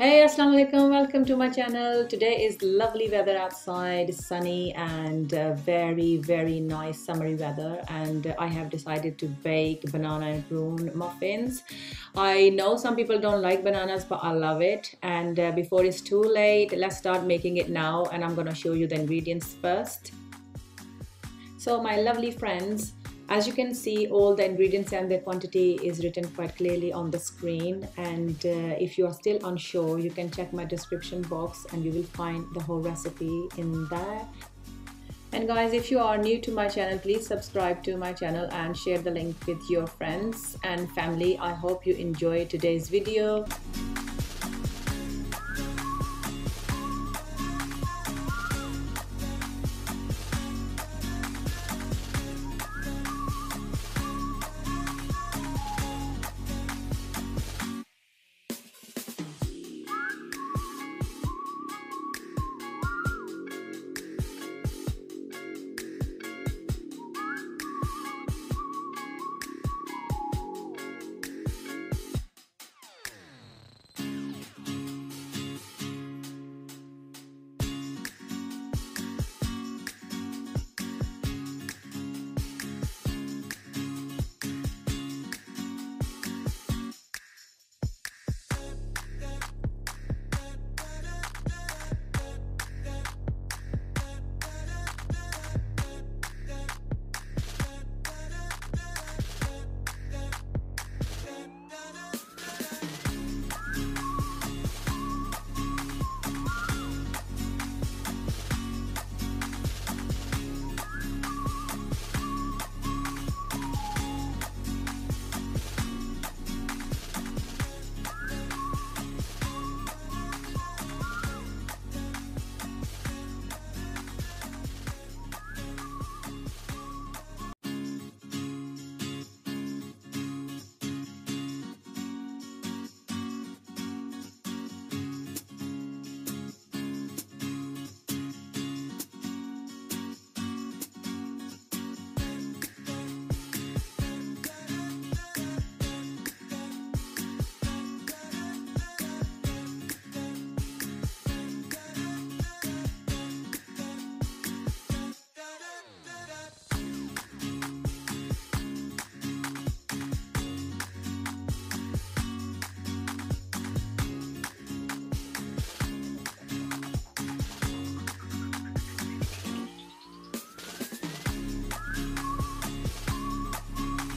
Hey, assalamu alaikum. Welcome to my channel. Today is lovely weather outside, sunny and uh, very, very nice summery weather. And I have decided to bake banana and prune muffins. I know some people don't like bananas, but I love it. And uh, before it's too late, let's start making it now. And I'm gonna show you the ingredients first. So my lovely friends, as you can see, all the ingredients and their quantity is written quite clearly on the screen. And uh, if you are still unsure, you can check my description box and you will find the whole recipe in there. And guys, if you are new to my channel, please subscribe to my channel and share the link with your friends and family. I hope you enjoy today's video.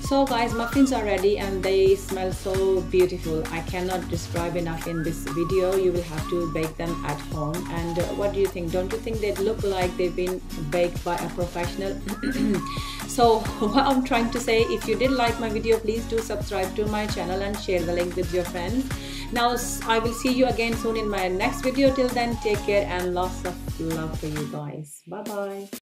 So guys, muffins are ready and they smell so beautiful. I cannot describe enough in this video. You will have to bake them at home. And uh, what do you think? Don't you think they look like they've been baked by a professional? so what I'm trying to say, if you did like my video, please do subscribe to my channel and share the link with your friends. Now I will see you again soon in my next video. Till then, take care and lots of love for you guys. Bye bye.